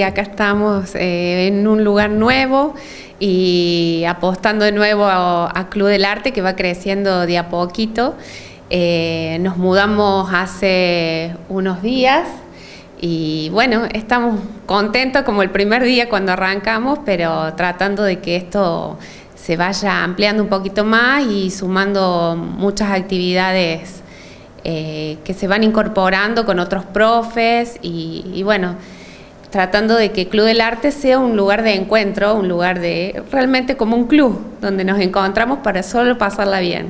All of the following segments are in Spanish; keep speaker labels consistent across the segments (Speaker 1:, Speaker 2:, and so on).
Speaker 1: Acá estamos eh, en un lugar nuevo y apostando de nuevo a, Club del Arte que va creciendo de a poquito. Eh, nos mudamos hace unos días y bueno, estamos contentos como el primer día cuando arrancamos, pero tratando de que esto se vaya ampliando un poquito más y sumando muchas actividades eh, que se van incorporando con otros profes y bueno, tratando de que Club del Arte sea un lugar de encuentro, un lugar de realmente como un club, donde nos encontramos para solo pasarla bien.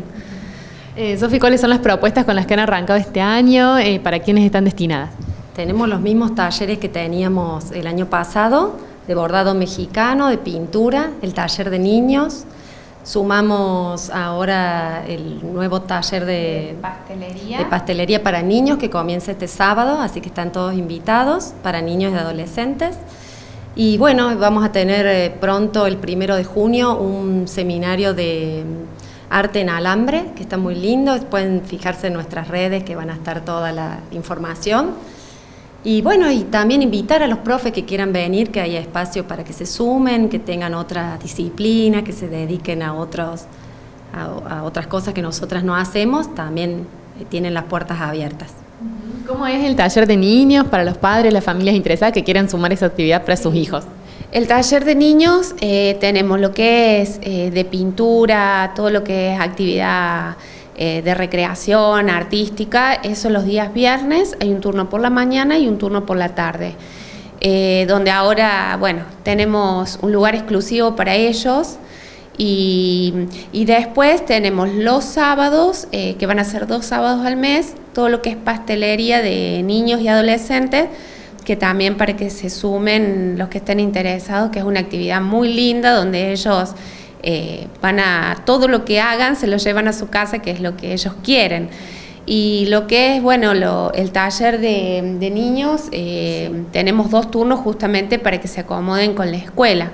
Speaker 2: Eh, Sofi, ¿cuáles son las propuestas con las que han arrancado este año? Eh, ¿Para quiénes están destinadas?
Speaker 3: Tenemos los mismos talleres que teníamos el año pasado, de bordado mexicano, de pintura, el taller de niños, Sumamos ahora el nuevo taller de, pastelería. para niños que comienza este sábado, así que están todos invitados para niños y adolescentes. Y bueno, vamos a tener eh, pronto, el primero de junio, un seminario de mm, arte en alambre, que está muy lindo. Pueden fijarse en nuestras redes que van a estar toda la información. Y bueno, y también invitar a los profes que quieran venir, que haya espacio para que se sumen, que tengan otra disciplina, que se dediquen a, otros, a, otras cosas que nosotras no hacemos, también eh, tienen las puertas abiertas.
Speaker 2: ¿Cómo es el taller de niños para los padres, las familias interesadas que quieran sumar esa actividad para sus hijos?
Speaker 1: El taller de niños eh, tenemos lo que es eh, de pintura, todo lo que es actividad eh, de recreación artística, eso los días viernes, hay un turno por la mañana y un turno por la tarde, eh, donde ahora, bueno, tenemos un lugar exclusivo para ellos. Y, después tenemos los sábados, eh, que van a ser dos sábados al mes, todo lo que es pastelería de niños y adolescentes, que también para que se sumen los que estén interesados, que es una actividad muy linda donde ellos eh, van a todo lo que hagan se lo llevan a su casa, que es lo que ellos quieren. Y lo que es, bueno, el taller de, niños, eh, tenemos dos turnos justamente para que se acomoden con la escuela,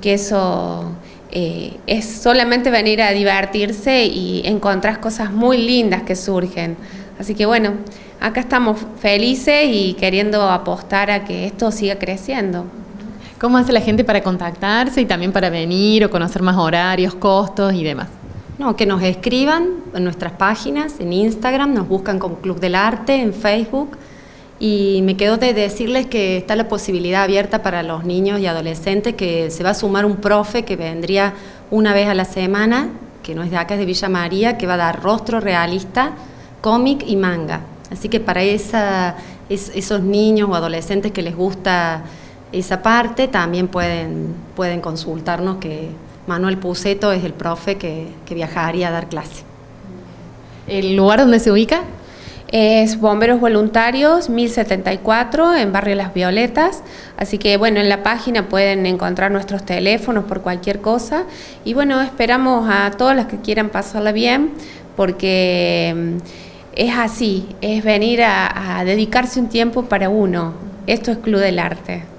Speaker 1: que eso eh, es solamente venir a divertirse y encontrar cosas muy lindas que surgen. Así que bueno, acá estamos felices y queriendo apostar a que esto siga creciendo.
Speaker 2: ¿Cómo hace la gente para contactarse y también para venir o conocer más horarios, costos y demás?
Speaker 3: No, que nos escriban en nuestras páginas, en Instagram, nos buscan como Club del Arte, en Facebook. Y me quedo de decirles que está la posibilidad abierta para los niños y adolescentes que se va a sumar un profe que vendría una vez a la semana, que no es de acá, es de Villa María, que va a dar rostro realista, cómic y manga. Así que para esa, esos niños o adolescentes que les gusta esa parte, también pueden, pueden consultarnos que Manuel Puceto es el profe que, viajaría a dar clase.
Speaker 2: ¿El lugar donde se ubica?
Speaker 1: Es Bomberos Voluntarios 1074 en Barrio Las Violetas. Así que bueno, en la página pueden encontrar nuestros teléfonos por cualquier cosa. Y bueno, esperamos a todos los que quieran pasarla bien porque mm, es así, es venir a dedicarse un tiempo para uno. Esto es Club del Arte.